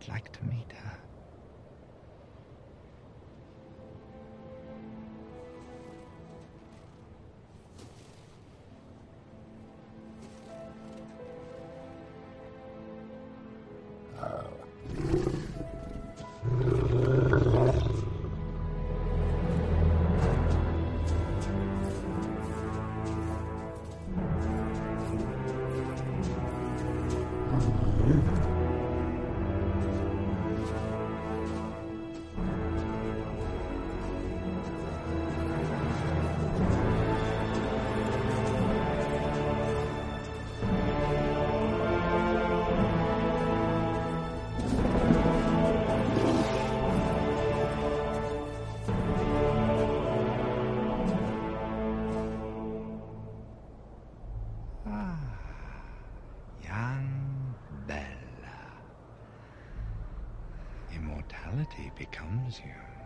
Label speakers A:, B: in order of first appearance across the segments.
A: I'd like to meet her. Ah, Immortality becomes you.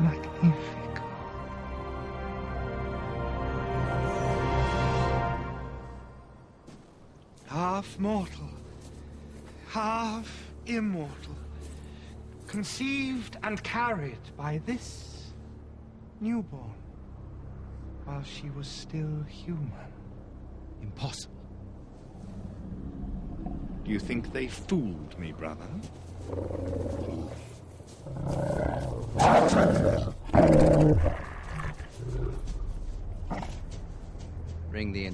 A: Magnifico. Half mortal, half immortal, conceived and carried by this newborn while she was still human. Impossible. Do you think they fooled me, brother?
B: Bring the